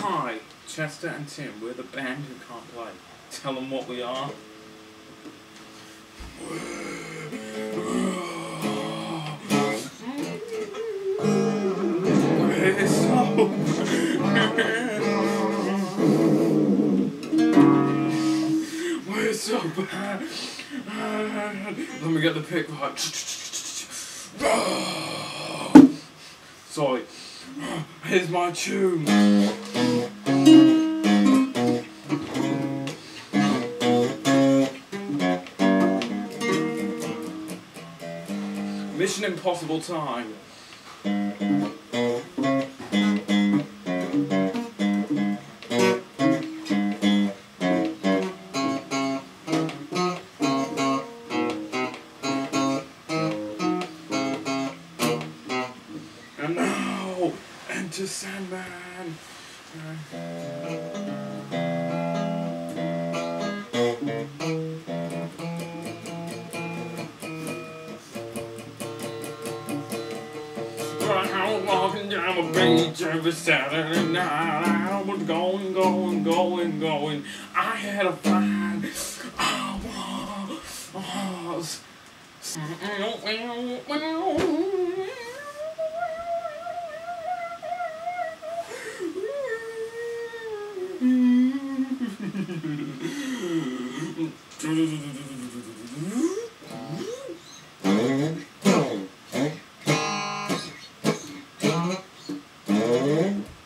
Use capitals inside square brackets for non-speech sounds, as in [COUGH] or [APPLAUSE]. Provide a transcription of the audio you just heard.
Hi, Chester and Tim. We're the band who can't play. Tell them what we are. We're so bad. Let me get the pick right. Sorry. Here's my tune. Mission Impossible time. And now, enter Sandman. I'm down the beach every Saturday night. I was going, going, going, going. I had a fine. I was. I was. [LAUGHS] Amén.